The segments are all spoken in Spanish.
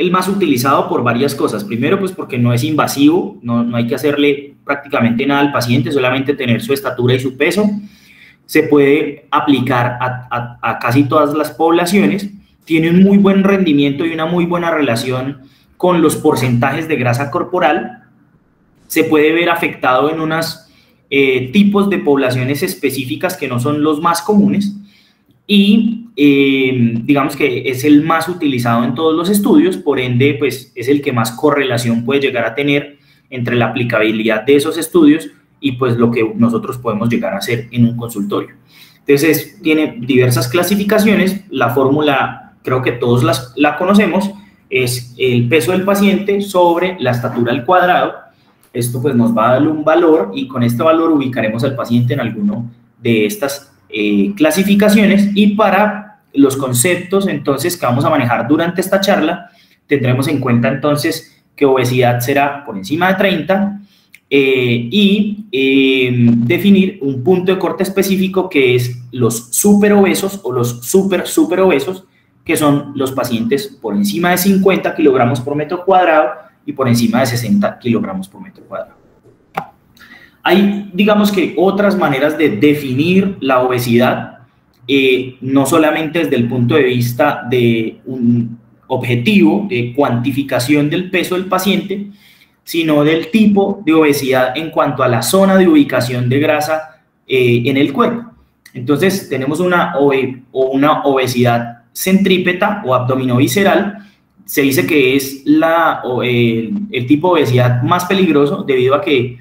el más utilizado por varias cosas. Primero, pues porque no es invasivo, no, no hay que hacerle prácticamente nada al paciente, solamente tener su estatura y su peso. Se puede aplicar a, casi todas las poblaciones. Tiene un muy buen rendimiento y una muy buena relación con los porcentajes de grasa corporal. Se puede ver afectado en unos eh, tipos de poblaciones específicas que no son los más comunes y eh, digamos que es el más utilizado en todos los estudios, por ende, pues es el que más correlación puede llegar a tener entre la aplicabilidad de esos estudios y pues lo que nosotros podemos llegar a hacer en un consultorio. Entonces, tiene diversas clasificaciones, la fórmula creo que todos las, la conocemos, es el peso del paciente sobre la estatura al cuadrado, esto pues nos va a dar un valor y con este valor ubicaremos al paciente en alguno de estas eh, clasificaciones. Y para los conceptos entonces que vamos a manejar durante esta charla, tendremos en cuenta entonces que obesidad será por encima de 30 eh, y em, definir un punto de corte específico que es los super obesos o los super super obesos, que son los pacientes por encima de 50 kilogramos por metro cuadrado y por encima de 60 kilogramos por metro cuadrado. Hay, digamos que, otras maneras de definir la obesidad, eh, no solamente desde el punto de vista de un objetivo de cuantificación del peso del paciente, sino del tipo de obesidad en cuanto a la zona de ubicación de grasa eh, en el cuerpo. Entonces, tenemos una, una obesidad centrípeta o abdominovisceral. Se dice que es la, el, el tipo de obesidad más peligroso debido a que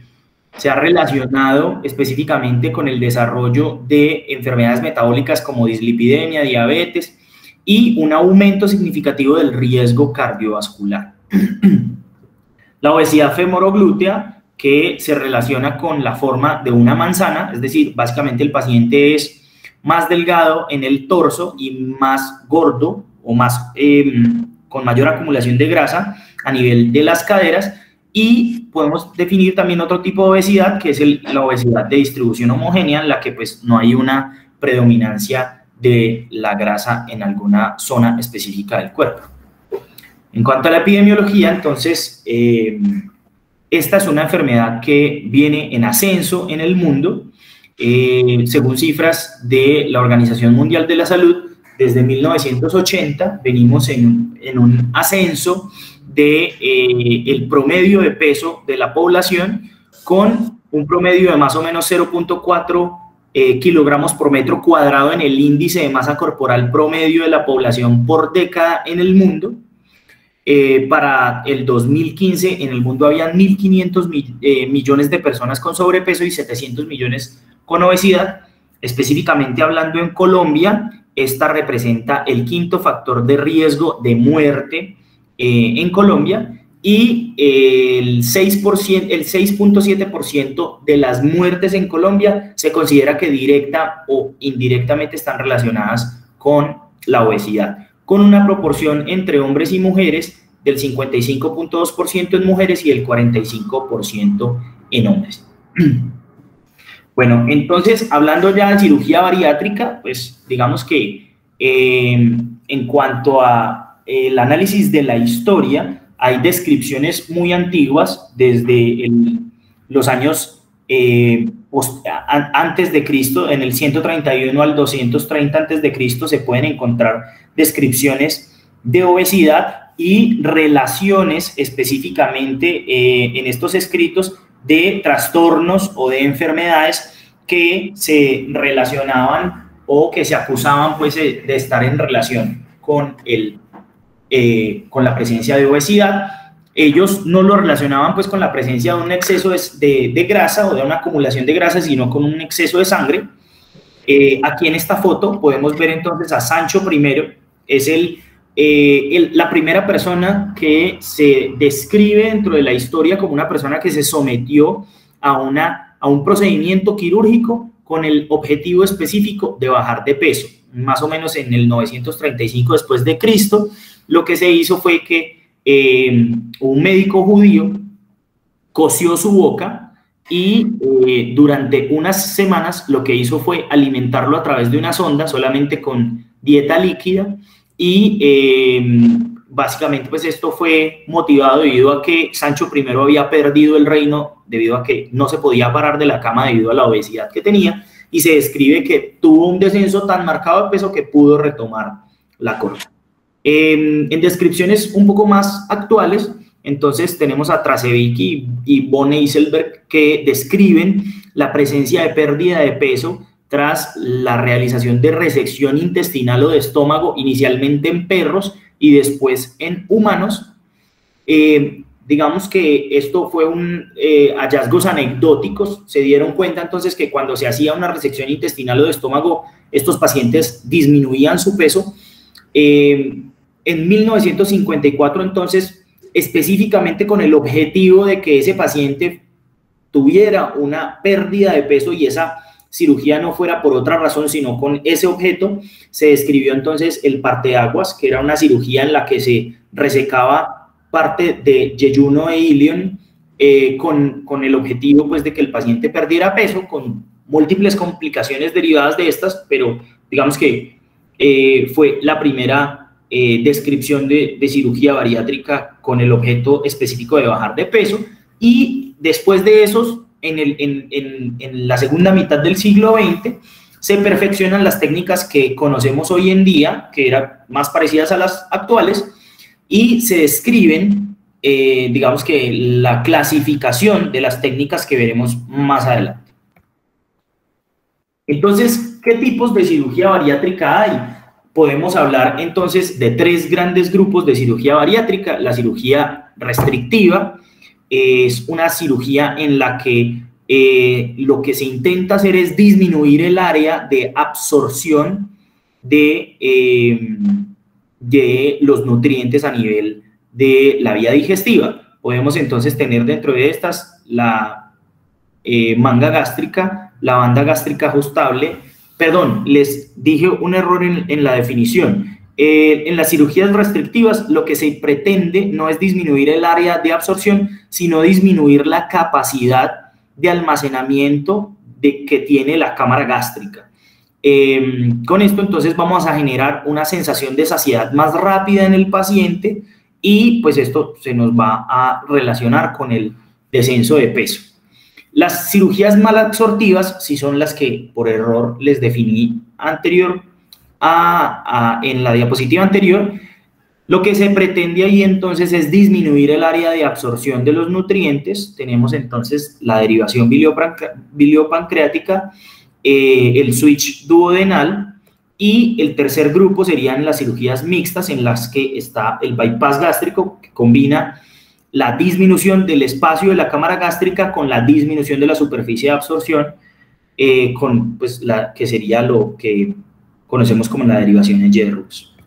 se ha relacionado específicamente con el desarrollo de enfermedades metabólicas como dislipidemia, diabetes y un aumento significativo del riesgo cardiovascular. la obesidad femoroglútea, que se relaciona con la forma de una manzana, es decir, básicamente el paciente es más delgado en el torso y más gordo o más em, con mayor acumulación de grasa a nivel de las caderas y podemos definir también otro tipo de obesidad, que es la obesidad de distribución homogénea, en la que pues no hay una predominancia de la grasa en alguna zona específica del cuerpo. En cuanto a la epidemiología, entonces, eh, esta es una enfermedad que viene en ascenso en el mundo. Eh, según cifras de la Organización Mundial de la Salud, desde 1980 venimos en, un ascenso de eh, promedio de peso de la población con un promedio de más o menos 0.4 eh, kilogramos por metro cuadrado en el índice de masa corporal promedio de la población por década en el mundo. Eh, para el 2015 en el mundo había 1.500 millones de personas con sobrepeso y 700 millones con obesidad. Específicamente hablando en Colombia, esta representa el quinto factor de riesgo de muerte eh, en Colombia y el 6%, el 6.7% de las muertes en Colombia se considera que directa o indirectamente están relacionadas con la obesidad, con una proporción entre hombres y mujeres del 55.2% en mujeres y el 45% en hombres. Bueno, entonces, hablando ya de cirugía bariátrica, pues digamos que eh, en cuanto a el análisis de la historia, hay descripciones muy antiguas, desde los años eh, antes de Cristo, en el 131 al 230 antes de Cristo, se pueden encontrar descripciones de obesidad y relaciones específicamente eh, en estos escritos de trastornos o de enfermedades que se relacionaban o que se acusaban pues de estar en relación con el eh, con la presencia de obesidad. Ellos no lo relacionaban pues con la presencia de un exceso de, de, grasa o de una acumulación de grasa, sino con un exceso de sangre. Eh, aquí en esta foto podemos ver entonces a Sancho I, es el, eh, el, la primera persona que se describe dentro de la historia como una persona que se sometió a, una, a un procedimiento quirúrgico con el objetivo específico de bajar de peso, más o menos en el 935 después de Cristo, lo que se hizo fue que eh, un médico judío cosió su boca y eh, durante unas semanas lo que hizo fue alimentarlo a través de una sonda solamente con dieta líquida y eh, básicamente pues esto fue motivado debido a que Sancho I había perdido el reino debido a que no se podía parar de la cama debido a la obesidad que tenía y se describe que tuvo un descenso tan marcado de peso que pudo retomar la corona. en descripciones un poco más actuales, entonces tenemos a Trasevich y, Bonne Iselberg que describen la presencia de pérdida de peso tras la realización de resección intestinal o de estómago, inicialmente en perros y después en humanos. Eh, digamos que esto fue un eh, hallazgos anecdóticos. Se dieron cuenta entonces que cuando se hacía una resección intestinal o de estómago, estos pacientes disminuían su peso. Eh, en 1954 entonces, específicamente con el objetivo de que ese paciente tuviera una pérdida de peso y esa cirugía no fuera por otra razón, sino con ese objeto, se describió entonces el parteaguas, que era una cirugía en la que se resecaba parte de yeyuno e ilion eh, con, con, el objetivo pues, de que el paciente perdiera peso, con múltiples complicaciones derivadas de estas, pero digamos que eh, fue la primera eh, descripción de, de cirugía bariátrica con el objeto específico de bajar de peso. Y después de esos en, la segunda mitad del siglo XX, se perfeccionan las técnicas que conocemos hoy en día, que eran más parecidas a las actuales, y se describen, eh, digamos que la clasificación de las técnicas que veremos más adelante. Entonces, ¿qué tipos de cirugía bariátrica hay? Podemos hablar entonces de tres grandes grupos de cirugía bariátrica. La cirugía restrictiva, es una cirugía en la que eh, lo que se intenta hacer es disminuir el área de absorción de, eh, de los nutrientes a nivel de la vía digestiva. Podemos entonces tener dentro de estas la eh, manga gástrica, la banda gástrica ajustable. Perdón, les dije un error en, en la definición. En las cirugías restrictivas lo que se pretende no es disminuir el área de absorción, sino disminuir la capacidad de almacenamiento de, que tiene la cámara gástrica. Em, con esto entonces vamos a generar una sensación de saciedad más rápida en el paciente y pues esto se nos va a relacionar con el descenso de peso. Las cirugías mal absortivas, si son las que por error les definí anterior, en la diapositiva anterior, lo que se pretende ahí entonces es disminuir el área de absorción de los nutrientes. Tenemos entonces la derivación biliopancreática, eh, el switch duodenal y el tercer grupo serían las cirugías mixtas en las que está el bypass gástrico que combina la disminución del espacio de la cámara gástrica con la disminución de la superficie de absorción, eh, con pues la que sería lo que conocemos como la derivación en Jerrux.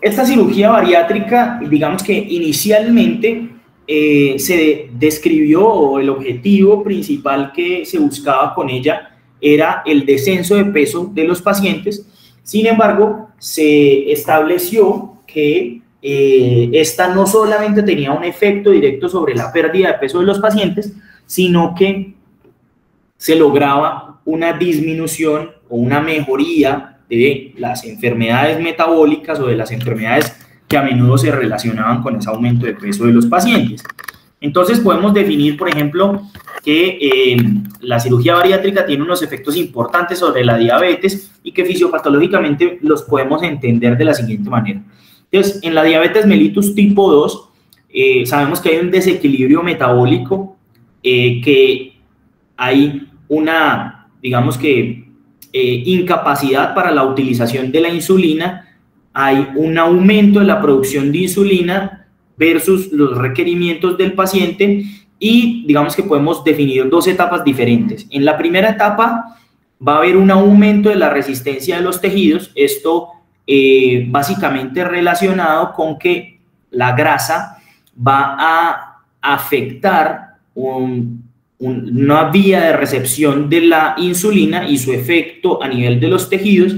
Esta cirugía bariátrica, digamos que inicialmente eh, se describió o el objetivo principal que se buscaba con ella era el descenso de peso de los pacientes. Sin embargo, se estableció que eh, esta no solamente tenía un efecto directo sobre la pérdida de peso de los pacientes, sino que se lograba una disminución o una mejoría de las enfermedades metabólicas o de las enfermedades que a menudo se relacionaban con ese aumento de peso de los pacientes. Entonces podemos definir, por ejemplo, que eh, la cirugía bariátrica tiene unos efectos importantes sobre la diabetes y que fisiopatológicamente los podemos entender de la siguiente manera. Entonces, en la diabetes mellitus tipo 2, eh, sabemos que hay un desequilibrio metabólico, eh, que hay una digamos que, eh, incapacidad para la utilización de la insulina, hay un aumento de la producción de insulina versus los requerimientos del paciente y digamos que podemos definir dos etapas diferentes. En la primera etapa va a haber un aumento de la resistencia de los tejidos, esto eh, básicamente relacionado con que la grasa va a afectar un, una vía de recepción de la insulina y su efecto a nivel de los tejidos,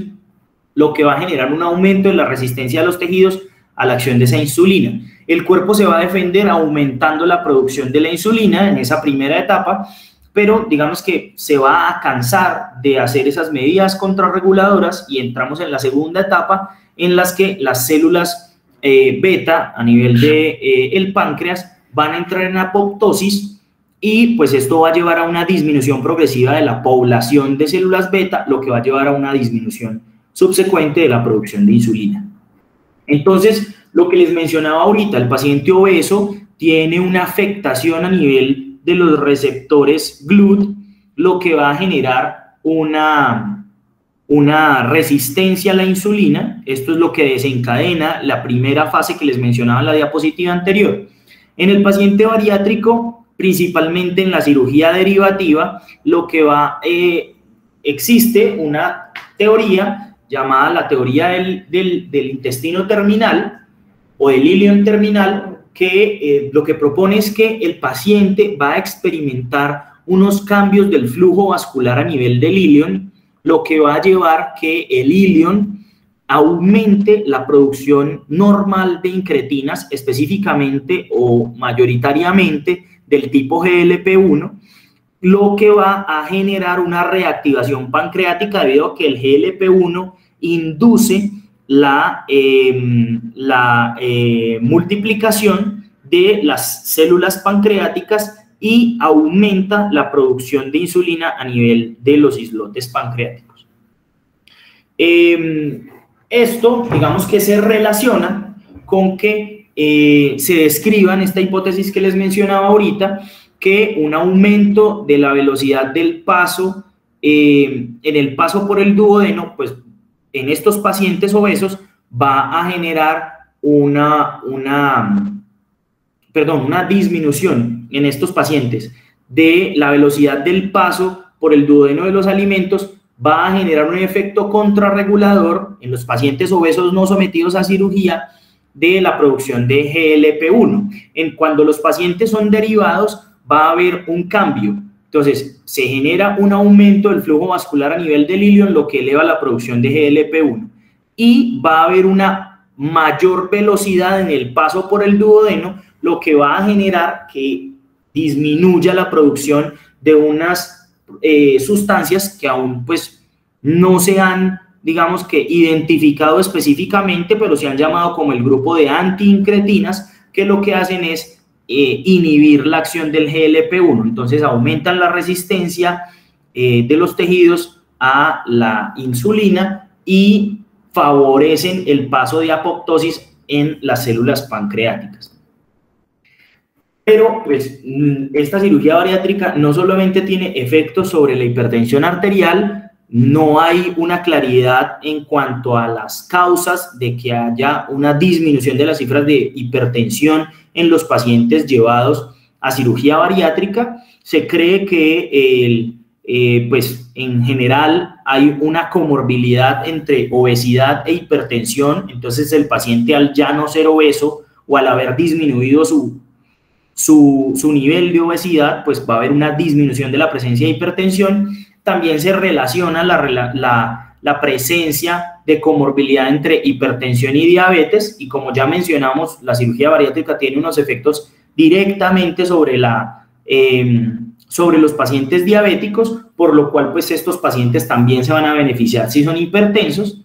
lo que va a generar un aumento de la resistencia de los tejidos a la acción de esa insulina. el cuerpo se va a defender aumentando la producción de la insulina en esa primera etapa, pero digamos que se va a cansar de hacer esas medidas contrarreguladoras y entramos en la segunda etapa en las que las células eh, beta a nivel de eh, el páncreas van a entrar en apoptosis y pues esto va a llevar a una disminución progresiva de la población de células beta, lo que va a llevar a una disminución subsecuente de la producción de insulina. Entonces, lo que les mencionaba ahorita, el paciente obeso tiene una afectación a nivel de los receptores GLUT, lo que va a generar una, una resistencia a la insulina. Esto es lo que desencadena la primera fase que les mencionaba en la diapositiva anterior. En el paciente bariátrico, principalmente en la cirugía derivativa, lo que va, eh, existe una teoría llamada la teoría del, del intestino terminal, o del ilion terminal que eh, lo que propone es que el paciente va a experimentar unos cambios del flujo vascular a nivel del ilion, lo que va a llevar que el ilion aumente la producción normal de incretinas, específicamente o mayoritariamente del tipo GLP-1, lo que va a generar una reactivación pancreática debido a que el GLP-1 induce la, em, la eh, multiplicación de las células pancreáticas y aumenta la producción de insulina a nivel de los islotes pancreáticos. Em, esto, digamos que se relaciona con que eh, se describan esta hipótesis que les mencionaba ahorita, que un aumento de la velocidad del paso em, en el paso por el duodeno, pues en estos pacientes obesos va a generar una, una, perdón, una disminución en estos pacientes de la velocidad del paso por el duodeno de los alimentos, va a generar un efecto contrarregulador en los pacientes obesos no sometidos a cirugía de la producción de GLP-1. En cuando los pacientes son derivados, va a haber un cambio entonces, se genera un aumento del flujo vascular a nivel del ilion, lo que eleva la producción de GLP-1. Y va a haber una mayor velocidad en el paso por el duodeno, lo que va a generar que disminuya la producción de unas eh, sustancias que aún pues no se han, digamos que, identificado específicamente, pero se han llamado como el grupo de antiincretinas, que lo que hacen es eh, inhibir la acción del GLP-1. Entonces aumentan la resistencia eh, de los tejidos a la insulina y favorecen el paso de apoptosis en las células pancreáticas. Pero pues mm, esta cirugía bariátrica no solamente tiene efectos sobre la hipertensión arterial, no hay una claridad en cuanto a las causas de que haya una disminución de las cifras de hipertensión en los pacientes llevados a cirugía bariátrica. Se cree que eh, pues en general hay una comorbilidad entre obesidad e hipertensión, entonces el paciente al ya no ser obeso o al haber disminuido su, su, su nivel de obesidad, pues va a haber una disminución de la presencia de hipertensión. También se relaciona la, la, la presencia de comorbilidad entre hipertensión y diabetes y como ya mencionamos, la cirugía bariátrica tiene unos efectos directamente sobre, la, em, sobre los pacientes diabéticos, por lo cual pues estos pacientes también se van a beneficiar si son hipertensos.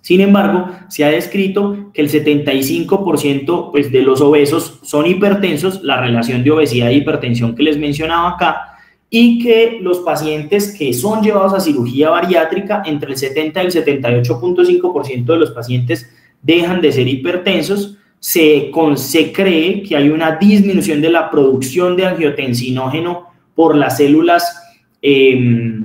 Sin embargo, se ha descrito que el 75% pues, de los obesos son hipertensos, la relación de obesidad e hipertensión que les mencionaba acá, y que los pacientes que son llevados a cirugía bariátrica, entre el 70 y el 78.5% de los pacientes dejan de ser hipertensos, se, se cree que hay una disminución de la producción de angiotensinógeno por las células, em,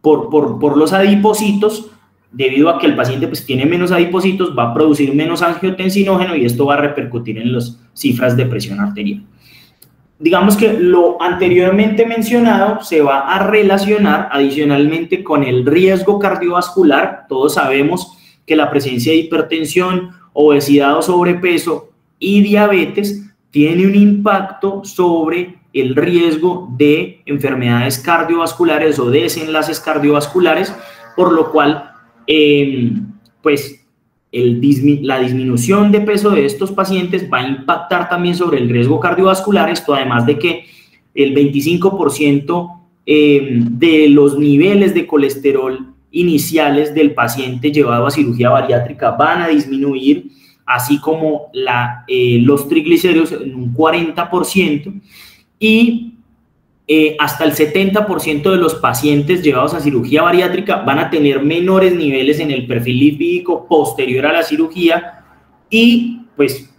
por, por, por, los adipocitos, debido a que el paciente pues, tiene menos adipocitos, va a producir menos angiotensinógeno y esto va a repercutir en las cifras de presión arterial digamos que lo anteriormente mencionado se va a relacionar adicionalmente con el riesgo cardiovascular. Todos sabemos que la presencia de hipertensión, obesidad o sobrepeso y diabetes tiene un impacto sobre el riesgo de enfermedades cardiovasculares o desenlaces cardiovasculares, por lo cual, em, pues la disminución de peso de estos pacientes va a impactar también sobre el riesgo cardiovascular, esto además de que el 25% eh, de los niveles de colesterol iniciales del paciente llevado a cirugía bariátrica van a disminuir, así como la, eh, los triglicéridos en un 40% y eh, hasta el 70% de los pacientes llevados a cirugía bariátrica van a tener menores niveles en el perfil lipídico posterior a la cirugía y pues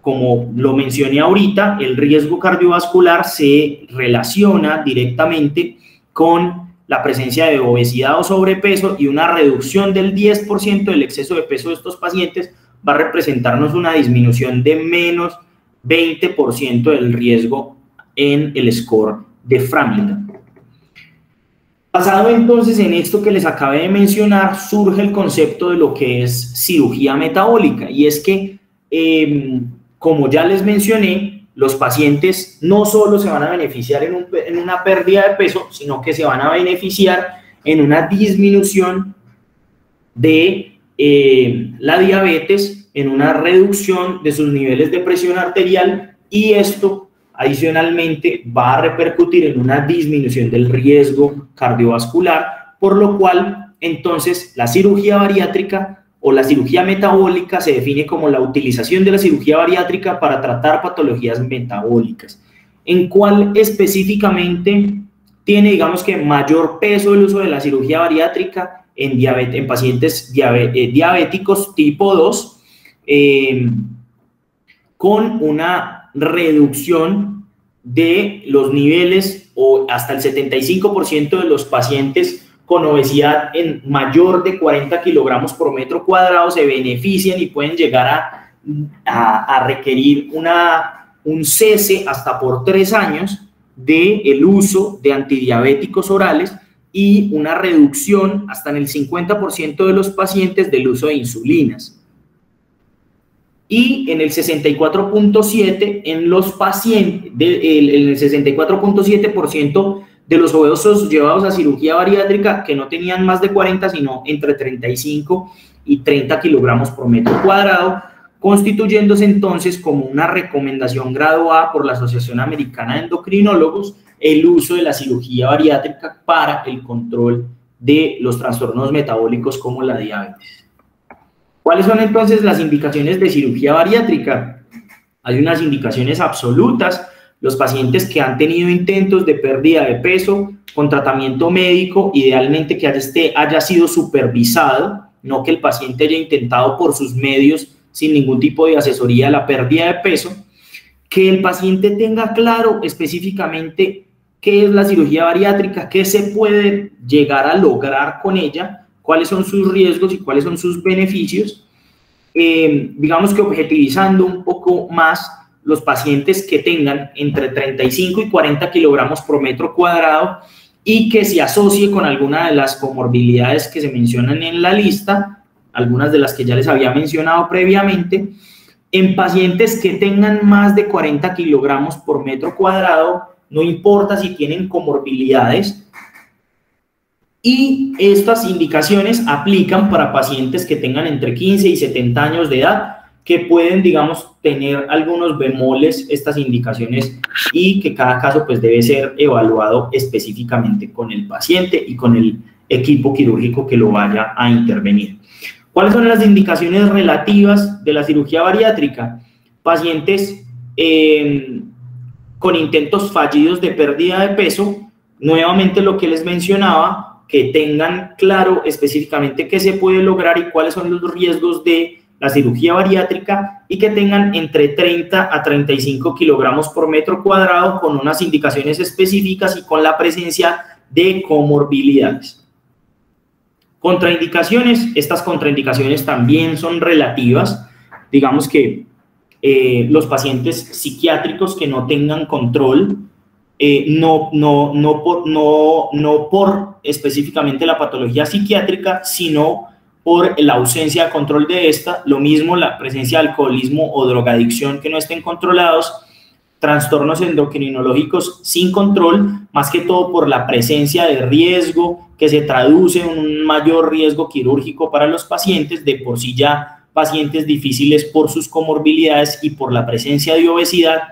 como lo mencioné ahorita, el riesgo cardiovascular se relaciona directamente con la presencia de obesidad o sobrepeso y una reducción del 10% del exceso de peso de estos pacientes va a representarnos una disminución de menos 20% del riesgo en el score de Framingham. Basado entonces en esto que les acabé de mencionar, surge el concepto de lo que es cirugía metabólica y es que, em, como ya les mencioné, los pacientes no solo se van a beneficiar en, una pérdida de peso, sino que se van a beneficiar en una disminución de eh, la diabetes, en una reducción de sus niveles de presión arterial y esto adicionalmente va a repercutir en una disminución del riesgo cardiovascular, por lo cual entonces la cirugía bariátrica o la cirugía metabólica se define como la utilización de la cirugía bariátrica para tratar patologías metabólicas. ¿En cuál específicamente tiene, digamos que, mayor peso el uso de la cirugía bariátrica en, en pacientes eh, diabéticos tipo 2, eh, con una reducción de los niveles o hasta el 75% de los pacientes con obesidad en mayor de 40 kilogramos por metro cuadrado se benefician y pueden llegar a, a, requerir una, un cese hasta por tres años del el uso de antidiabéticos orales y una reducción hasta en el 50% de los pacientes del uso de insulinas y en el 64.7 en los pacientes, el, el 64.7% de los obesos llevados a cirugía bariátrica que no tenían más de 40, sino entre 35 y 30 kilogramos por metro cuadrado, constituyéndose entonces como una recomendación graduada por la Asociación Americana de Endocrinólogos el uso de la cirugía bariátrica para el control de los trastornos metabólicos como la diabetes. ¿Cuáles son entonces las indicaciones de cirugía bariátrica? Hay unas indicaciones absolutas. Los pacientes que han tenido intentos de pérdida de peso con tratamiento médico, idealmente que este haya sido supervisado, no que el paciente haya intentado por sus medios sin ningún tipo de asesoría la pérdida de peso, que el paciente tenga claro específicamente qué es la cirugía bariátrica, qué se puede llegar a lograr con ella cuáles son sus riesgos y cuáles son sus beneficios, eh, digamos que objetivizando un poco más los pacientes que tengan entre 35 y 40 kilogramos por metro cuadrado y que se asocie con alguna de las comorbilidades que se mencionan en la lista, algunas de las que ya les había mencionado previamente, en pacientes que tengan más de 40 kilogramos por metro cuadrado, no importa si tienen comorbilidades, y estas indicaciones aplican para pacientes que tengan entre 15 y 70 años de edad, que pueden, digamos, tener algunos bemoles estas indicaciones y que cada caso pues debe ser evaluado específicamente con el paciente y con el equipo quirúrgico que lo vaya a intervenir. ¿Cuáles son las indicaciones relativas de la cirugía bariátrica? Pacientes eh, con intentos fallidos de pérdida de peso, nuevamente lo que les mencionaba, que tengan claro específicamente qué se puede lograr y cuáles son los riesgos de la cirugía bariátrica y que tengan entre 30 a 35 kilogramos por metro cuadrado con unas indicaciones específicas y con la presencia de comorbilidades. Contraindicaciones, estas contraindicaciones también son relativas, digamos que eh, los pacientes psiquiátricos que no tengan control eh, no, no, no, por, no, no por específicamente la patología psiquiátrica, sino por la ausencia de control de esta, lo mismo la presencia de alcoholismo o drogadicción que no estén controlados, trastornos endocrinológicos sin control, más que todo por la presencia de riesgo que se traduce en un mayor riesgo quirúrgico para los pacientes, de por sí ya pacientes difíciles por sus comorbilidades y por la presencia de obesidad.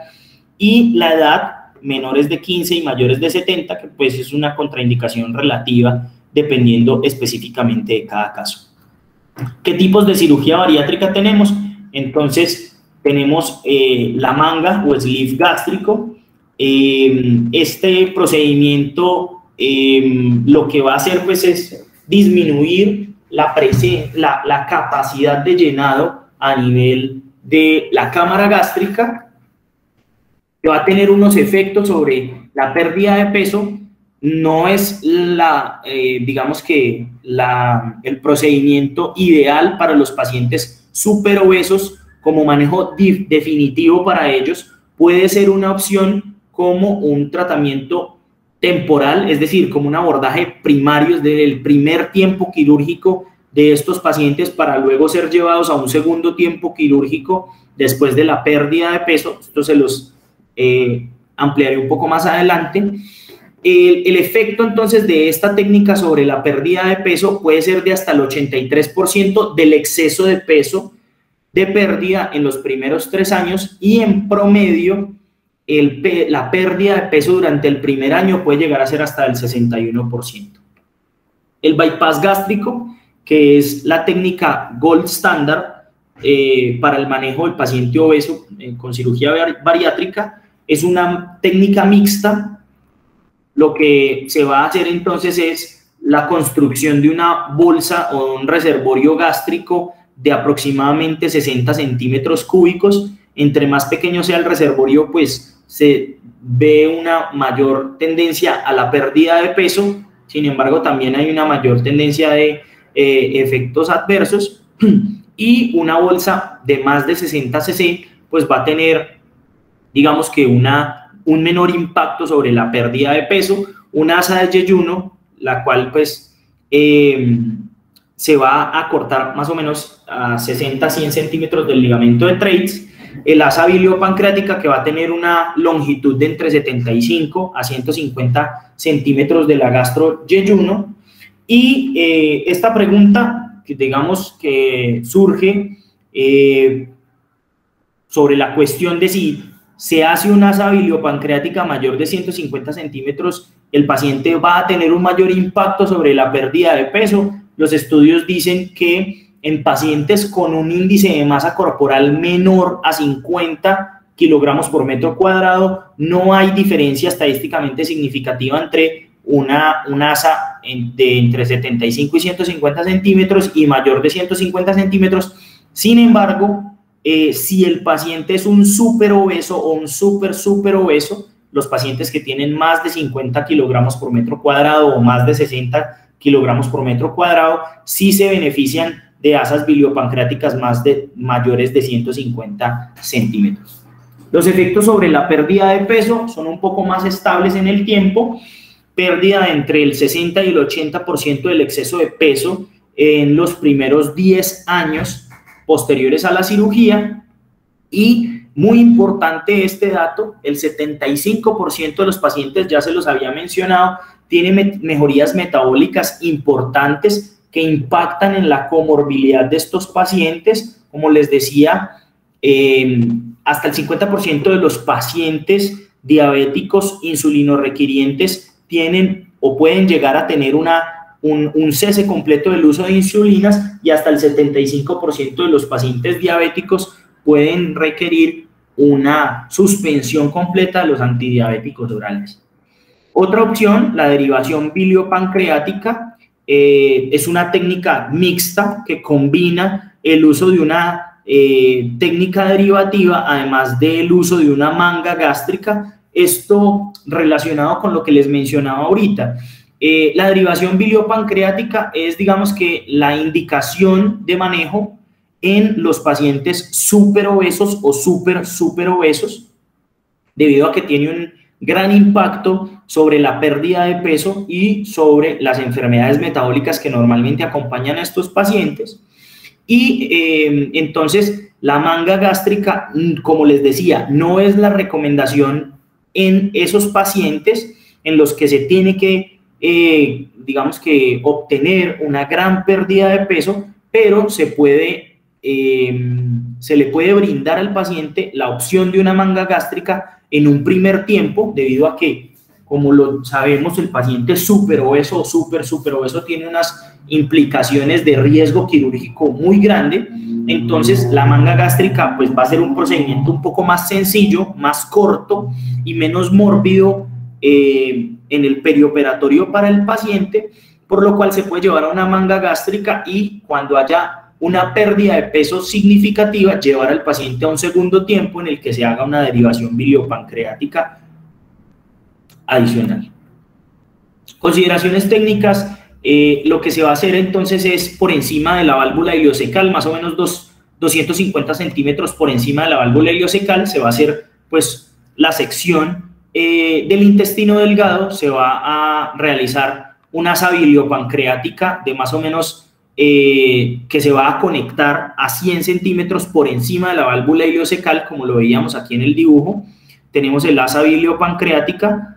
Y la edad menores de 15 y mayores de 70, que pues es una contraindicación relativa dependiendo específicamente de cada caso. ¿Qué tipos de cirugía bariátrica tenemos? Entonces, tenemos eh, la manga o sleeve gástrico. Eh, este procedimiento eh, lo que va a hacer pues es disminuir la, la, la capacidad de llenado a nivel de la cámara gástrica que va a tener unos efectos sobre la pérdida de peso, no es la, eh, digamos que la, el procedimiento ideal para los pacientes super obesos como manejo definitivo para ellos, puede ser una opción como un tratamiento temporal, es decir, como un abordaje primario desde el primer tiempo quirúrgico de estos pacientes para luego ser llevados a un segundo tiempo quirúrgico después de la pérdida de peso. Esto se los eh, ampliaré un poco más adelante. El, el, efecto entonces de esta técnica sobre la pérdida de peso puede ser de hasta el 83% del exceso de peso de pérdida en los primeros tres años y en promedio el, la pérdida de peso durante el primer año puede llegar a ser hasta el 61%. El bypass gástrico, que es la técnica gold standard eh, para el manejo del paciente obeso eh, con cirugía bariátrica, es una técnica mixta. Lo que se va a hacer entonces es la construcción de una bolsa o un reservorio gástrico de aproximadamente 60 centímetros cúbicos. Entre más pequeño sea el reservorio, pues se ve una mayor tendencia a la pérdida de peso. Sin embargo, también hay una mayor tendencia de eh, efectos adversos. Y una bolsa de más de 60 cc, pues va a tener digamos que una, un menor impacto sobre la pérdida de peso, una asa de yeyuno, la cual pues em, se va a cortar más o menos a 60-100 centímetros del ligamento de Treitz, el asa biliopancreática que va a tener una longitud de entre 75 a 150 centímetros de la gastro yeyuno, y eh, esta pregunta que digamos que surge eh, sobre la cuestión de si se hace una asa biliopancreática mayor de 150 centímetros, el paciente va a tener un mayor impacto sobre la pérdida de peso. Los estudios dicen que en pacientes con un índice de masa corporal menor a 50 kilogramos por metro cuadrado, no hay diferencia estadísticamente significativa entre una, asa de entre 75 y 150 centímetros y mayor de 150 centímetros. Sin embargo, eh, si el paciente es un súper obeso o un súper, súper obeso, los pacientes que tienen más de 50 kilogramos por metro cuadrado o más de 60 kilogramos por metro cuadrado, sí se benefician de asas biliopancreáticas más de, mayores de 150 centímetros. Los efectos sobre la pérdida de peso son un poco más estables en el tiempo, pérdida entre el 60 y el 80% del exceso de peso en los primeros 10 años posteriores a la cirugía y muy importante este dato, el 75% de los pacientes, ya se los había mencionado, tiene mejorías metabólicas importantes que impactan en la comorbilidad de estos pacientes. Como les decía, em, hasta el 50% de los pacientes diabéticos insulinorequirientes tienen o pueden llegar a tener una un, cese completo del uso de insulinas y hasta el 75% de los pacientes diabéticos pueden requerir una suspensión completa de los antidiabéticos orales. Otra opción, la derivación biliopancreática, eh, es una técnica mixta que combina el uso de una eh, técnica derivativa, además del uso de una manga gástrica, esto relacionado con lo que les mencionaba ahorita. Eh, la derivación biliopancreática es, digamos que, la indicación de manejo en los pacientes súper obesos o súper, súper obesos, debido a que tiene un gran impacto sobre la pérdida de peso y sobre las enfermedades metabólicas que normalmente acompañan a estos pacientes. Y eh, entonces la manga gástrica, como les decía, no es la recomendación en esos pacientes en los que se tiene que eh, digamos que obtener una gran pérdida de peso, pero se puede em, se le puede brindar al paciente la opción de una manga gástrica en un primer tiempo, debido a que, como lo sabemos, el paciente súper obeso o súper, súper obeso tiene unas implicaciones de riesgo quirúrgico muy grande. Entonces, la manga gástrica pues va a ser un procedimiento un poco más sencillo, más corto y menos mórbido eh, en el perioperatorio para el paciente, por lo cual se puede llevar a una manga gástrica y cuando haya una pérdida de peso significativa, llevar al paciente a un segundo tiempo en el que se haga una derivación biliopancreática adicional. Consideraciones técnicas, eh, lo que se va a hacer entonces es por encima de la válvula iliocecal, más o menos dos, 250 centímetros por encima de la válvula iliocecal, se va a hacer pues la sección eh, del intestino delgado se va a realizar una pancreática de más o menos eh, que se va a conectar a 100 centímetros por encima de la válvula iliocecal, como lo veíamos aquí en el dibujo. Tenemos el asa pancreática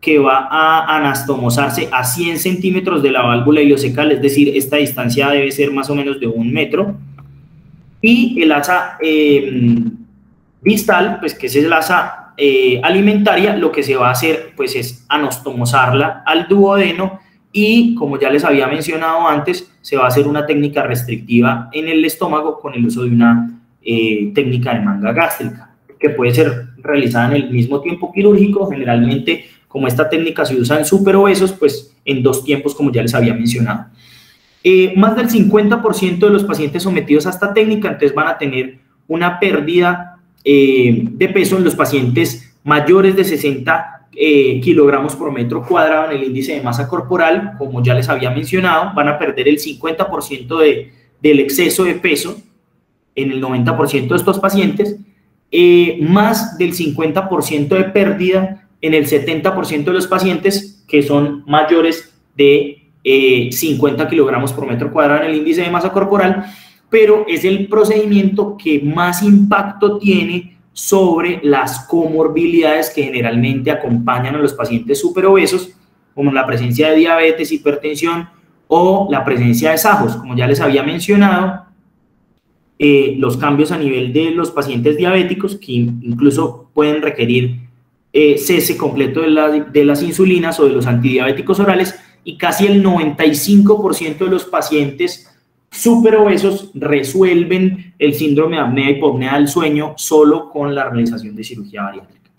que va a anastomosarse a 100 centímetros de la válvula iliocecal, es decir, esta distancia debe ser más o menos de un metro. Y el asa eh, distal, pues que es el asa eh, alimentaria, lo que se va a hacer pues es anostomosarla al duodeno y como ya les había mencionado antes, se va a hacer una técnica restrictiva en el estómago con el uso de una eh, técnica de manga gástrica, que puede ser realizada en el mismo tiempo quirúrgico, generalmente como esta técnica se usa en superobesos, pues en dos tiempos como ya les había mencionado. Eh, más del 50% de los pacientes sometidos a esta técnica entonces van a tener una pérdida eh, de peso en los pacientes mayores de 60 eh, kilogramos por metro cuadrado en el índice de masa corporal, como ya les había mencionado, van a perder el 50% de, del exceso de peso en el 90% de estos pacientes, eh, más del 50% de pérdida en el 70% de los pacientes que son mayores de 50 kilogramos por metro cuadrado en el índice de masa corporal pero es el procedimiento que más impacto tiene sobre las comorbilidades que generalmente acompañan a los pacientes superobesos, como la presencia de diabetes, hipertensión o la presencia de sajos. Como ya les había mencionado, eh, los cambios a nivel de los pacientes diabéticos, que incluso pueden requerir eh, cese completo de, de las insulinas o de los antidiabéticos orales, y casi el 95% de los pacientes obesos resuelven el síndrome de apnea hipopnea del sueño solo con la realización de cirugía bariátrica.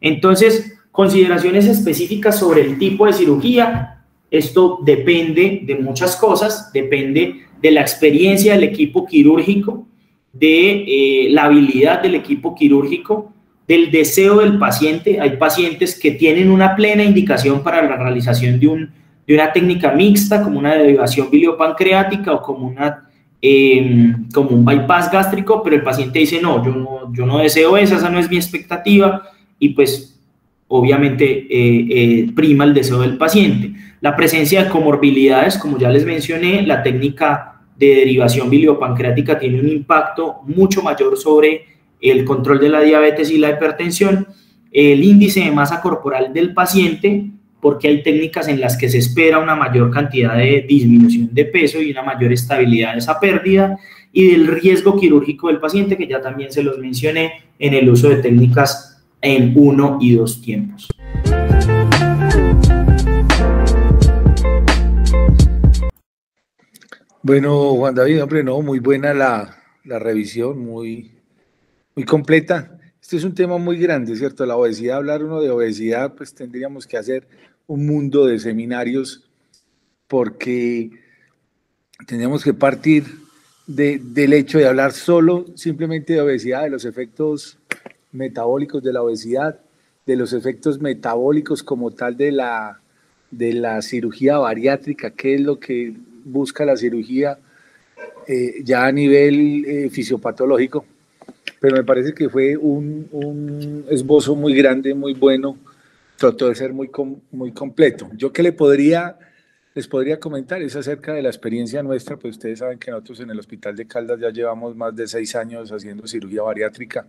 Entonces, consideraciones específicas sobre el tipo de cirugía. Esto depende de muchas cosas, depende de la experiencia del equipo quirúrgico, de eh, la habilidad del equipo quirúrgico, del deseo del paciente. Hay pacientes que tienen una plena indicación para la realización de un de una técnica mixta como una derivación biliopancreática o como, una, em, como un bypass gástrico, pero el paciente dice, no, yo no, yo no deseo esa, esa no es mi expectativa y pues obviamente eh, eh, prima el deseo del paciente. La presencia de comorbilidades, como ya les mencioné, la técnica de derivación biliopancreática tiene un impacto mucho mayor sobre el control de la diabetes y la hipertensión. El índice de masa corporal del paciente porque hay técnicas en las que se espera una mayor cantidad de disminución de peso y una mayor estabilidad de esa pérdida y del riesgo quirúrgico del paciente, que ya también se los mencioné en el uso de técnicas en uno y dos tiempos. Bueno, Juan David, hombre, no, muy buena la, la revisión, muy, muy completa. Este es un tema muy grande, ¿cierto? La obesidad, hablar uno de obesidad, pues tendríamos que hacer un mundo de seminarios porque tenemos que partir del hecho de hablar solo simplemente de obesidad, de los efectos metabólicos de la obesidad, de los efectos metabólicos como tal de la, de la cirugía bariátrica, qué es lo que busca la cirugía eh, ya a nivel eh, fisiopatológico. Pero me parece que fue un, un esbozo muy grande, muy bueno trató de ser muy, muy completo. Yo que le podría, les podría comentar es acerca de la experiencia nuestra, pues ustedes saben que nosotros en el Hospital de Caldas ya llevamos más de seis años haciendo cirugía bariátrica.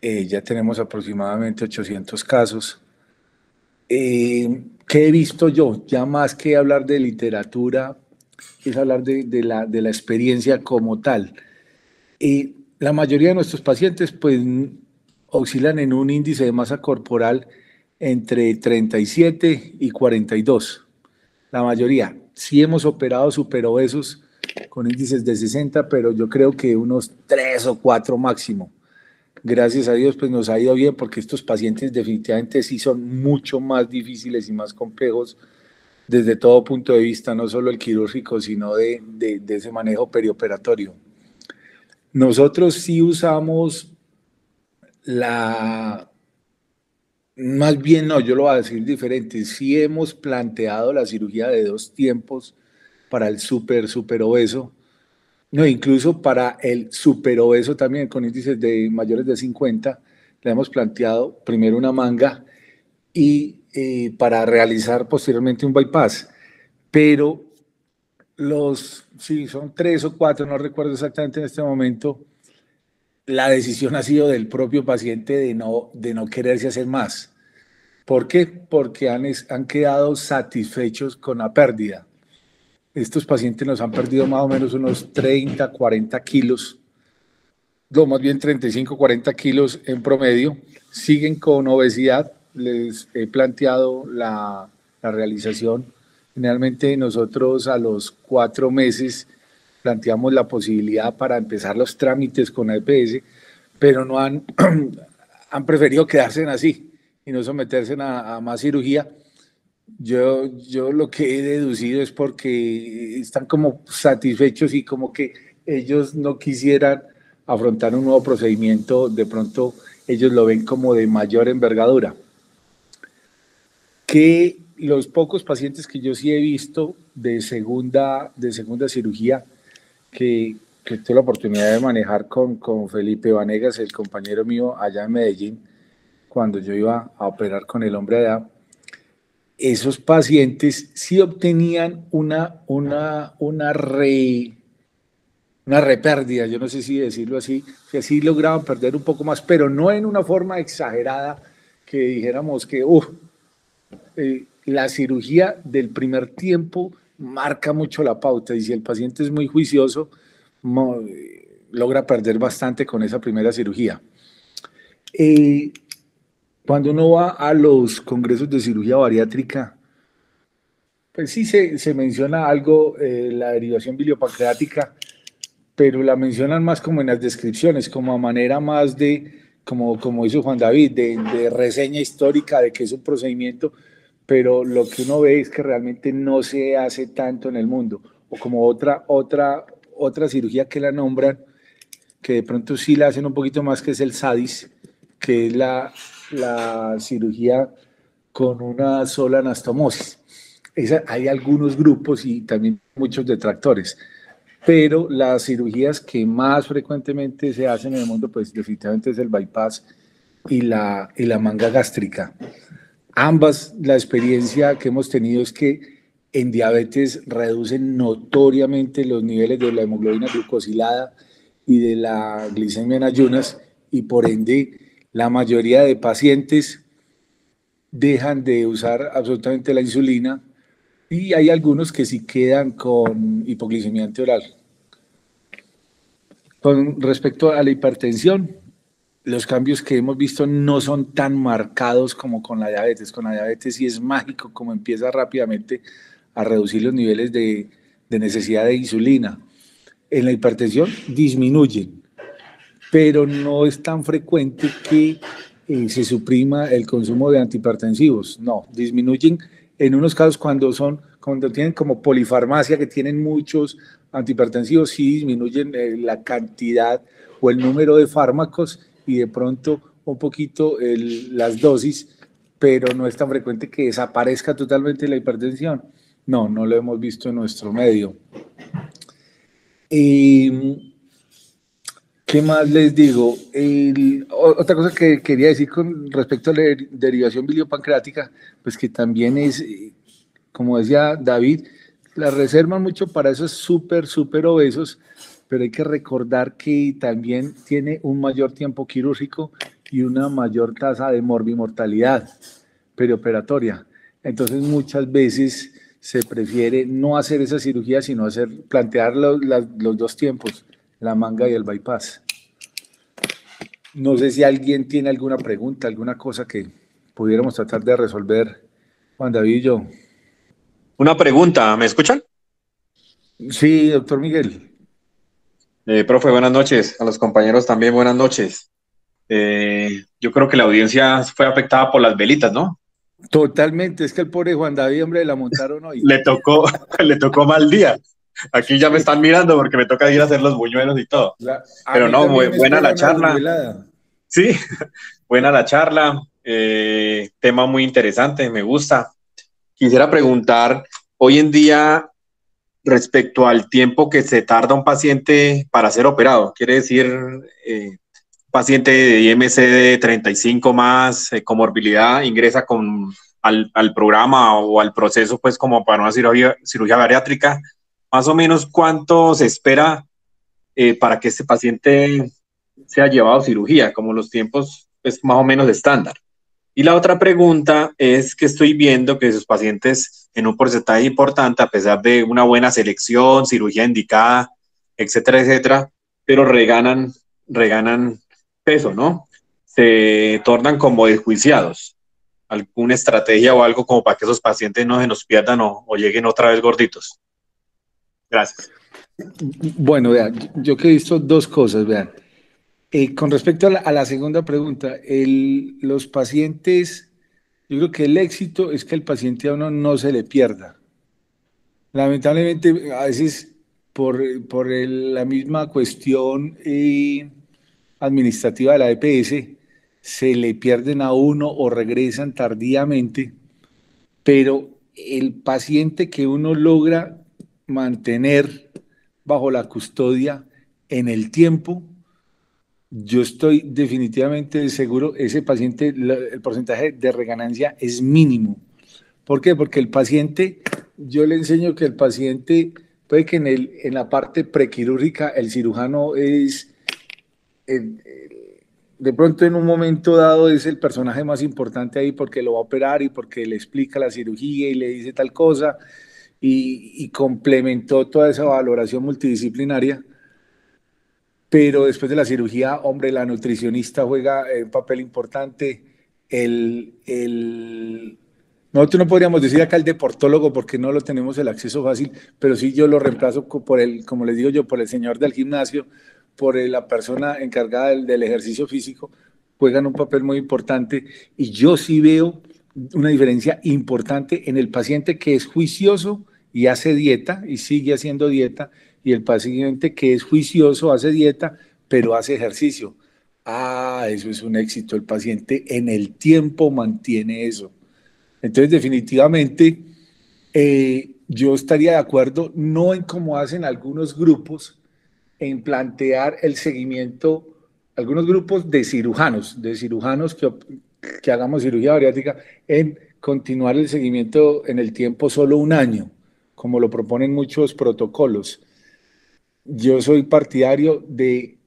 Eh, ya tenemos aproximadamente 800 casos. Eh, ¿Qué he visto yo? Ya más que hablar de literatura es hablar de, la, de la, experiencia como tal. y la mayoría de nuestros pacientes pues oscilan en un índice de masa corporal entre 37 y 42. La mayoría. Sí hemos operado superobesos con índices de 60, pero yo creo que unos 3 o 4 máximo. Gracias a Dios, pues nos ha ido bien porque estos pacientes definitivamente sí son mucho más difíciles y más complejos desde todo punto de vista, no solo el quirúrgico, sino de, de, de ese manejo perioperatorio. Nosotros sí usamos la, más bien no, yo lo voy a decir diferente, sí hemos planteado la cirugía de dos tiempos para el super, super obeso, no, incluso para el super obeso también con índices de mayores de 50, le hemos planteado primero una manga y eh, para realizar posteriormente un bypass. Pero los, sí, son tres o cuatro, no recuerdo exactamente en este momento, la decisión ha sido del propio paciente de no, de no quererse hacer más. ¿Por qué? Porque han, han quedado satisfechos con la pérdida. Estos pacientes nos han perdido más o menos unos 30, 40 kilos, no, más bien 35, 40 kilos en promedio. Siguen con obesidad. Les he planteado la, la realización. Generalmente nosotros a los cuatro meses planteamos la posibilidad para empezar los trámites con EPS, pero no han, han preferido quedarse así y no someterse a, a más cirugía yo, yo lo que he deducido es porque están como satisfechos y como que ellos no quisieran afrontar un nuevo procedimiento, de pronto ellos lo ven como de mayor envergadura. Que los pocos pacientes que yo sí he visto de segunda, de segunda cirugía, que, que tuve la oportunidad de manejar con, con Felipe Vanegas, el compañero mío allá en Medellín, cuando yo iba a operar con el hombre allá, esos pacientes sí obtenían una, una, una, re, una repérdida, yo no sé si decirlo así, que sí lograban perder un poco más, pero no en una forma exagerada que dijéramos que eh, la cirugía del primer tiempo marca mucho la pauta y si el paciente es muy juicioso, logra perder bastante con esa primera cirugía. Eh, cuando uno va a los congresos de cirugía bariátrica, pues sí se, menciona algo, eh, la derivación biliopancreática, pero la mencionan más como en las descripciones, como a manera más de, como, como hizo Juan David, de, reseña histórica de que es un procedimiento, pero lo que uno ve es que realmente no se hace tanto en el mundo, o como otra, otra, otra cirugía que la nombran, que de pronto sí la hacen un poquito más, que es el SADIS, que es la la cirugía con una sola anastomosis. hay algunos grupos y también muchos detractores, pero las cirugías que más frecuentemente se hacen en el mundo, pues definitivamente es el bypass y la, y la manga gástrica. Ambas, la experiencia que hemos tenido es que en diabetes reducen notoriamente los niveles de la hemoglobina glucosilada y de la glicemia en ayunas y por ende la mayoría de pacientes dejan de usar absolutamente la insulina y hay algunos que sí quedan con hipoglicemia anteoral. Con respecto a la hipertensión, los cambios que hemos visto no son tan marcados como con la diabetes. Con la diabetes sí es mágico como empieza rápidamente a reducir los niveles de, de necesidad de insulina. En la hipertensión disminuyen, pero no es tan frecuente que eh, se suprima el consumo de antihipertensivos. No, disminuyen en unos casos cuando son cuando tienen como polifarmacia que tienen muchos antihipertensivos, sí disminuyen eh, la cantidad o el número de fármacos y de pronto un poquito las dosis, pero no es tan frecuente que desaparezca totalmente la hipertensión. No, no lo hemos visto en nuestro medio. Y ¿Qué más les digo? otra cosa que quería decir con respecto a la derivación biliopancreática, pues que también es, como decía David, la reservan mucho para esos súper, súper obesos, pero hay que recordar que también tiene un mayor tiempo quirúrgico y una mayor tasa de morbimortalidad perioperatoria. Entonces muchas veces se prefiere no hacer esa cirugía, sino hacer, plantear los, los dos tiempos, la manga y el bypass. No sé si alguien tiene alguna pregunta, alguna cosa que pudiéramos tratar de resolver, Juan David y yo. Una pregunta, ¿me escuchan? Sí, doctor Miguel. Eh, profe, buenas noches. A los compañeros también buenas noches. Eh, yo creo que la audiencia fue afectada por las velitas, ¿no? Totalmente, es que el pobre Juan David, hombre, la montaron hoy. le tocó, le tocó mal día. Aquí ya me están mirando porque me toca ir a hacer los buñuelos y todo. Pero no, buena la charla. Sí, buena la charla. Eh, tema muy interesante, me gusta. Quisiera preguntar, hoy en día, respecto al tiempo que se tarda un paciente para ser operado, quiere decir, eh, paciente de IMC de 35 más, eh, comorbilidad, ingresa con, al, al, programa o al proceso, pues como para una cirugía, cirugía bariátrica, más o menos cuánto se espera eh, para que este paciente sea llevado a cirugía, como los tiempos es más o menos estándar. Y la otra pregunta es que estoy viendo que sus pacientes en un porcentaje importante, a pesar de una buena selección, cirugía indicada, etcétera, etcétera, pero reganan, reganan peso, ¿no? Se tornan como desjuiciados. ¿Alguna estrategia o algo como para que esos pacientes no se nos pierdan o, o lleguen otra vez gorditos? Gracias. Bueno, vean, yo que he visto dos cosas, vean. Eh, con respecto a la, segunda pregunta, los pacientes, yo creo que el éxito es que el paciente a uno no se le pierda. Lamentablemente, a veces por, por la misma cuestión eh, administrativa de la EPS, se le pierden a uno o regresan tardíamente, pero el paciente que uno logra mantener bajo la custodia en el tiempo, yo estoy definitivamente seguro, ese paciente, el porcentaje de reganancia es mínimo. ¿Por qué? Porque el paciente, yo le enseño que el paciente, puede que en, el, en la parte prequirúrgica el cirujano es, de pronto en un momento dado es el personaje más importante ahí porque lo va a operar y porque le explica la cirugía y le dice tal cosa y, y complementó toda esa valoración multidisciplinaria pero después de la cirugía, hombre, la nutricionista juega un papel importante. El, el, nosotros no podríamos decir acá el deportólogo porque no lo tenemos el acceso fácil, pero sí yo lo reemplazo por el, como les digo yo, por el señor del gimnasio, por la persona encargada del, del ejercicio físico, juegan un papel muy importante y yo sí veo una diferencia importante en el paciente que es juicioso y hace dieta y sigue haciendo dieta y el paciente que es juicioso hace dieta, pero hace ejercicio. Ah, eso es un éxito. El paciente en el tiempo mantiene eso. Entonces, definitivamente, eh, yo estaría de acuerdo, no en cómo hacen algunos grupos, en plantear el seguimiento, algunos grupos de cirujanos, de cirujanos que, que hagamos cirugía bariátrica, en continuar el seguimiento en el tiempo solo un año, como lo proponen muchos protocolos yo soy partidario de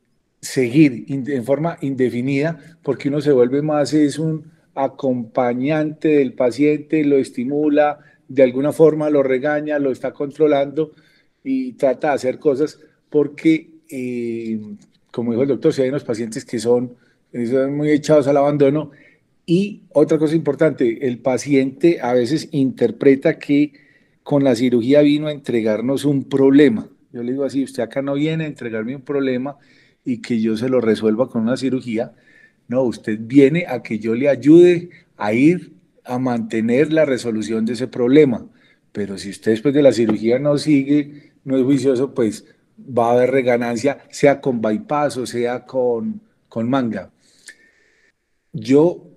seguir en forma indefinida porque uno se vuelve más, es un acompañante del paciente, lo estimula, de alguna forma lo regaña, lo está controlando y trata de hacer cosas porque, eh, como dijo el doctor, si hay unos pacientes que son, son muy echados al abandono. Y otra cosa importante, el paciente a veces interpreta que con la cirugía vino a entregarnos un problema yo le digo así, usted acá no viene a entregarme un problema y que yo se lo resuelva con una cirugía. No, usted viene a que yo le ayude a ir a mantener la resolución de ese problema. Pero si usted después de la cirugía no sigue, no es juicioso, pues va a haber reganancia, sea con bypass o sea con, con manga. Yo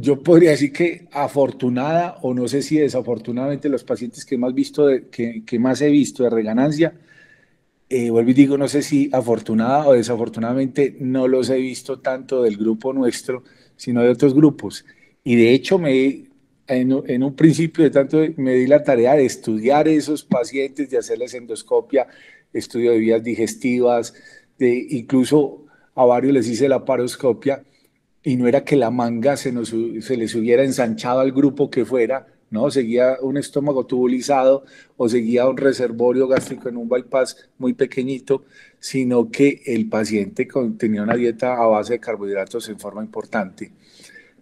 yo podría decir que afortunada o no sé si desafortunadamente los pacientes que más, visto que, que, más he visto de reganancia, eh, vuelvo y digo, no sé si afortunada o desafortunadamente no los he visto tanto del grupo nuestro, sino de otros grupos. Y de hecho me, en, en un principio de tanto me di la tarea de estudiar esos pacientes, de hacerles endoscopia, estudio de vías digestivas, de incluso a varios les hice la paroscopia y no era que la manga se, nos, se les hubiera ensanchado al grupo que fuera, ¿no? Seguía un estómago tubulizado o seguía un reservorio gástrico en un bypass muy pequeñito, sino que el paciente tenía una dieta a base de carbohidratos en forma importante.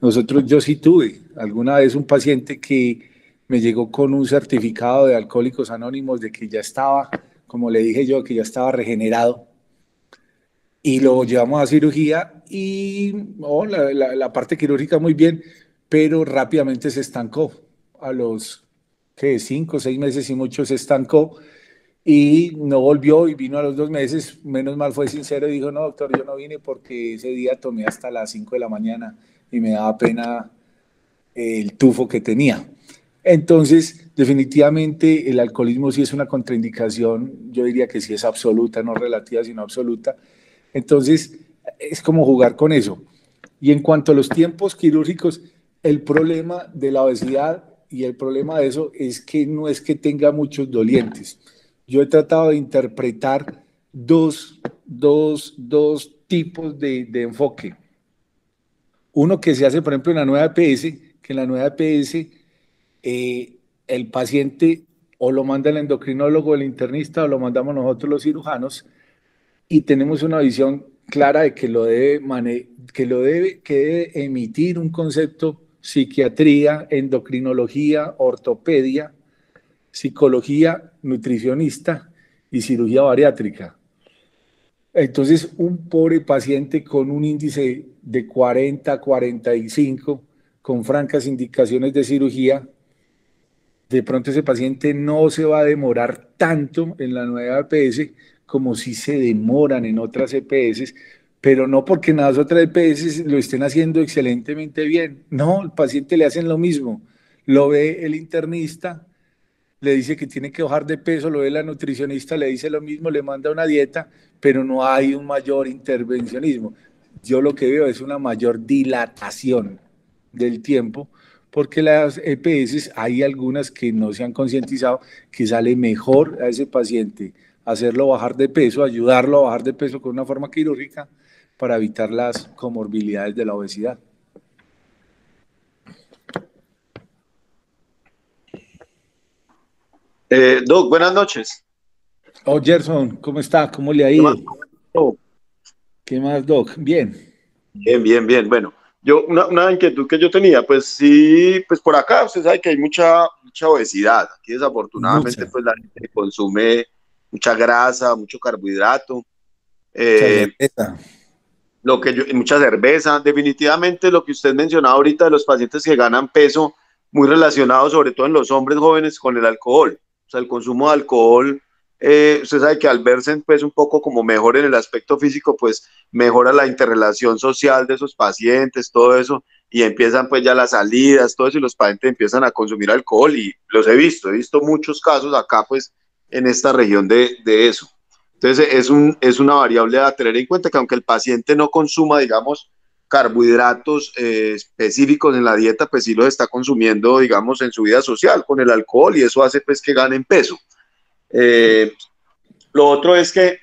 Nosotros, yo sí tuve alguna vez un paciente que me llegó con un certificado de Alcohólicos Anónimos de que ya estaba, como le dije yo, que ya estaba regenerado. Y lo llevamos a cirugía y oh, la, la parte quirúrgica muy bien, pero rápidamente se estancó a los que cinco seis meses y mucho se estancó y no volvió y vino a los dos meses, menos mal fue sincero y dijo, no, doctor, yo no vine porque ese día tomé hasta las cinco de la mañana y me daba pena el tufo que tenía. Entonces, definitivamente el alcoholismo sí es una contraindicación, yo diría que sí es absoluta, no relativa, sino absoluta. Entonces, es como jugar con eso. Y en cuanto a los tiempos quirúrgicos, el problema de la obesidad y el problema de eso es que no es que tenga muchos dolientes. Yo he tratado de interpretar dos, dos, dos tipos de, de, enfoque. Uno que se hace, por ejemplo, en la nueva EPS, que en la nueva EPS eh, el paciente o lo manda el endocrinólogo, el internista, o lo mandamos nosotros los cirujanos, y tenemos una visión clara de que lo debe, que lo debe, que debe emitir un concepto psiquiatría, endocrinología, ortopedia, psicología, nutricionista y cirugía bariátrica. Entonces, un pobre paciente con un índice de 40, 45, con francas indicaciones de cirugía, de pronto ese paciente no se va a demorar tanto en la nueva EPS como si se demoran en otras EPS, pero no porque en las otras EPS lo estén haciendo excelentemente bien. No, el paciente le hacen lo mismo. Lo ve el internista, le dice que tiene que bajar de peso, lo ve la nutricionista, le dice lo mismo, le manda una dieta, pero no hay un mayor intervencionismo. Yo lo que veo es una mayor dilatación del tiempo, porque las EPS hay algunas que no se han concientizado que sale mejor a ese paciente hacerlo bajar de peso, ayudarlo a bajar de peso con una forma quirúrgica, para evitar las comorbilidades de la obesidad. Eh, Doc, buenas noches. Oh, Gerson, ¿cómo está? ¿Cómo le ha ido? ¿Qué más, Doc? Bien. Bien, bien, bien. Bueno, yo, una, inquietud que yo tenía, pues sí, pues por acá usted sabe que hay mucha, mucha obesidad. Aquí desafortunadamente, pues la gente consume mucha grasa, mucho carbohidrato. Eh, lo que yo, mucha cerveza, definitivamente lo que usted mencionaba ahorita de los pacientes que ganan peso, muy relacionado sobre todo en los hombres jóvenes con el alcohol. O sea, el consumo de alcohol, eh, usted sabe que al verse pues un poco como mejor en el aspecto físico, pues mejora la interrelación social de esos pacientes, todo eso, y empiezan pues ya las salidas, todo eso, y los pacientes empiezan a consumir alcohol, y los he visto, he visto muchos casos acá pues en esta región de, de eso. Entonces, es, un, es una variable a tener en cuenta que aunque el paciente no consuma, digamos, carbohidratos eh, específicos en la dieta, pues sí los está consumiendo, digamos, en su vida social con el alcohol y eso hace pues que ganen peso. Eh, lo otro es que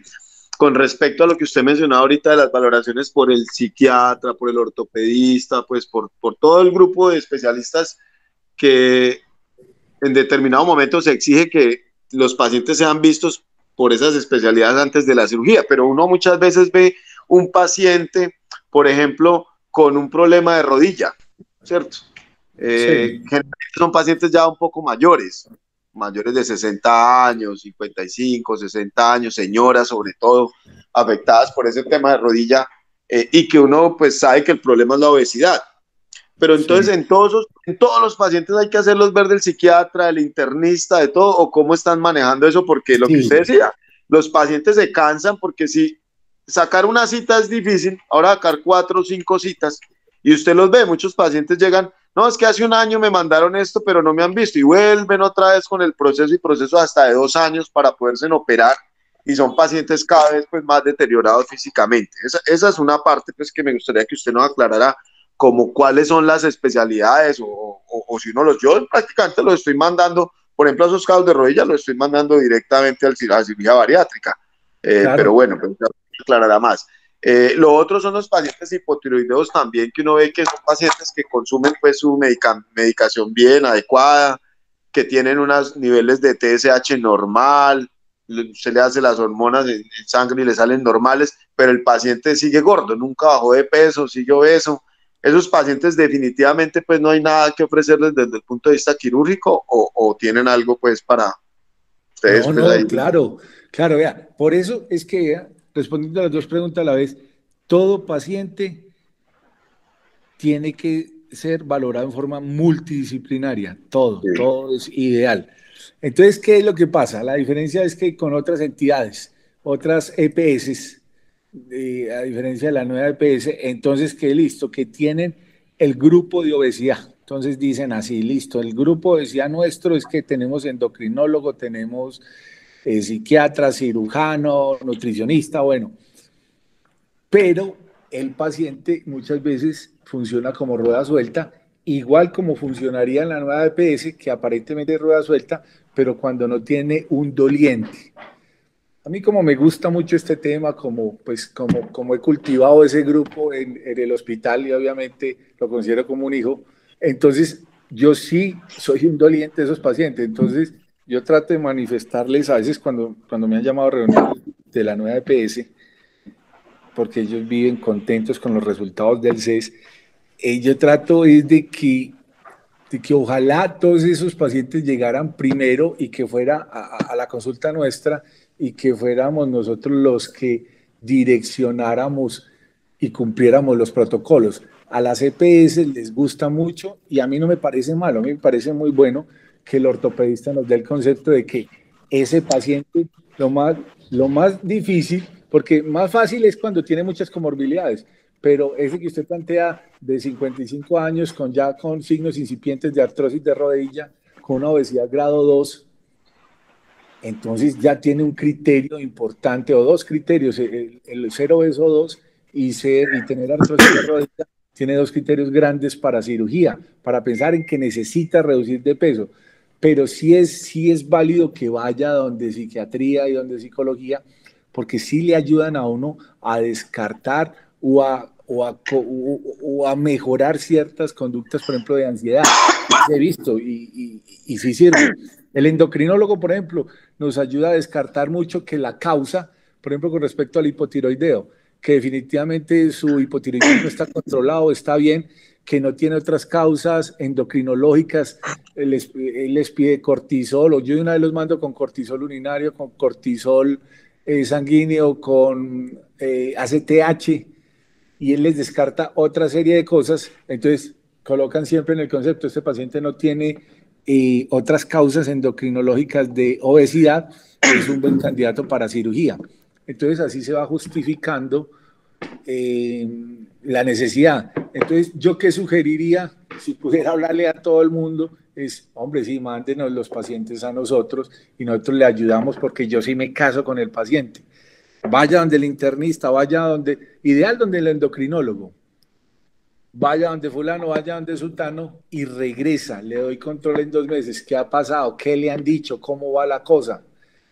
con respecto a lo que usted mencionaba ahorita de las valoraciones por el psiquiatra, por el ortopedista, pues por, por todo el grupo de especialistas que en determinado momento se exige que los pacientes sean vistos por esas especialidades antes de la cirugía, pero uno muchas veces ve un paciente, por ejemplo, con un problema de rodilla, ¿cierto? Eh, generalmente son pacientes ya un poco mayores, mayores de 60 años, 55, 60 años, señoras sobre todo, afectadas por ese tema de rodilla, eh, y que uno pues sabe que el problema es la obesidad. Pero entonces en, todos, en todos los pacientes hay que hacerlos ver del psiquiatra, del internista, de todo, o cómo están manejando eso, porque lo que usted decía, los pacientes se cansan porque si sacar una cita es difícil, ahora sacar cuatro o cinco citas, y usted los ve, muchos pacientes llegan, no, es que hace un año me mandaron esto, pero no me han visto, y vuelven otra vez con el proceso y proceso hasta de dos años para poderse operar, y son pacientes cada vez pues, más deteriorados físicamente. Esa, esa es una parte pues, que me gustaría que usted nos aclarara como cuáles son las especialidades o, o, si uno los, yo prácticamente los estoy mandando, por ejemplo, a esos casos de rodilla los estoy mandando directamente al, a la cirugía bariátrica, eh, pero bueno, pues, aclarará más. Eh, lo otro son los pacientes hipotiroideos también, que uno ve que son pacientes que consumen pues su medicación bien, adecuada, que tienen unos niveles de TSH normal, se le hace las hormonas en, sangre y le salen normales, pero el paciente sigue gordo, nunca bajó de peso, sigue obeso. Esos pacientes definitivamente pues no hay nada que ofrecerles desde el punto de vista quirúrgico o, tienen algo pues para ustedes. No, pues, claro, claro, vea, por eso es que respondiendo a las dos preguntas a la vez, todo paciente tiene que ser valorado en forma multidisciplinaria, todo, todo es ideal. Entonces, ¿qué es lo que pasa? La diferencia es que con otras entidades, otras EPS, a diferencia de la nueva EPS, entonces, ¿qué listo? Que tienen el grupo de obesidad. Entonces dicen así, listo, el grupo de obesidad nuestro es que tenemos endocrinólogo, tenemos eh, psiquiatra, cirujano, nutricionista, bueno. Pero el paciente muchas veces funciona como rueda suelta, igual como funcionaría en la nueva EPS, que aparentemente es rueda suelta, pero cuando no tiene un doliente. A mí como me gusta mucho este tema, como, pues, como, como he cultivado ese grupo en, en el hospital y obviamente lo considero como un hijo, entonces yo sí soy un doliente de esos pacientes. Entonces yo trato de manifestarles a veces cuando, cuando me han llamado a reuniones de la nueva EPS, porque ellos viven contentos con los resultados del CES, y yo trato es de que que ojalá todos esos pacientes llegaran primero y que fuera a, la consulta nuestra y que fuéramos nosotros los que direccionáramos y cumpliéramos los protocolos. A las EPS les gusta mucho y a mí no me parece malo, a mí me parece muy bueno que el ortopedista nos dé el concepto de que ese paciente, lo más, lo más difícil, porque más fácil es cuando tiene muchas comorbilidades, pero ese que usted plantea de 55 años, con ya con signos incipientes de artrosis de rodilla, con una obesidad grado 2, entonces ya tiene un criterio importante o dos criterios, el, el ser obeso 2 y, ser, y tener artrosis de tiene dos criterios grandes para cirugía, para pensar en que necesita reducir de peso. Pero sí es, sí es válido que vaya donde psiquiatría y donde psicología, porque sí le ayudan a uno a descartar o a o a, mejorar ciertas conductas, por ejemplo, de ansiedad. He visto y, y, sí sirve. El endocrinólogo, por ejemplo, nos ayuda a descartar mucho que la causa, por ejemplo, con respecto al hipotiroideo, que definitivamente su hipotiroidismo está controlado, está bien, que no tiene otras causas endocrinológicas, él les, pide cortisol, o yo una vez los mando con cortisol urinario, con cortisol eh, sanguíneo, con eh, ACTH, y él les descarta otra serie de cosas, entonces colocan siempre en el concepto, este paciente no tiene eh, otras causas endocrinológicas de obesidad, es un buen candidato para cirugía. Entonces así se va justificando eh, la necesidad. Entonces, yo qué sugeriría, si pudiera hablarle a todo el mundo, es, hombre, sí, mándenos los pacientes a nosotros y nosotros le ayudamos porque yo sí me caso con el paciente. Vaya donde el internista, vaya donde, ideal donde el endocrinólogo, vaya donde fulano, vaya donde sultano y regresa, le doy control en dos meses, ¿qué ha pasado? ¿Qué le han dicho? ¿Cómo va la cosa?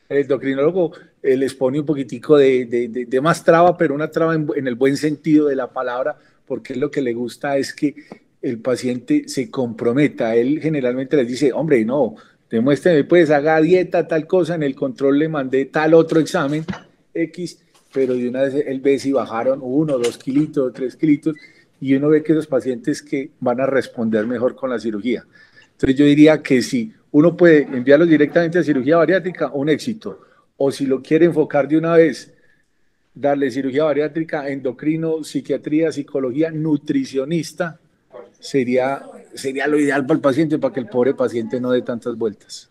El endocrinólogo eh, les pone un poquitico de, más traba, pero una traba en, el buen sentido de la palabra, porque lo que le gusta es que el paciente se comprometa. Él generalmente les dice, hombre, no, demuéstreme, pues haga dieta, tal cosa, en el control le mandé tal otro examen, X, pero de una vez él ve si bajaron uno, dos kilitos, tres kilitos, y uno ve que esos pacientes que van a responder mejor con la cirugía. Entonces yo diría que si uno puede enviarlos directamente a cirugía bariátrica, un éxito. O si lo quiere enfocar de una vez, darle cirugía bariátrica, endocrino, psiquiatría, psicología, nutricionista, sería, sería lo ideal para el paciente, para que el pobre paciente no dé tantas vueltas.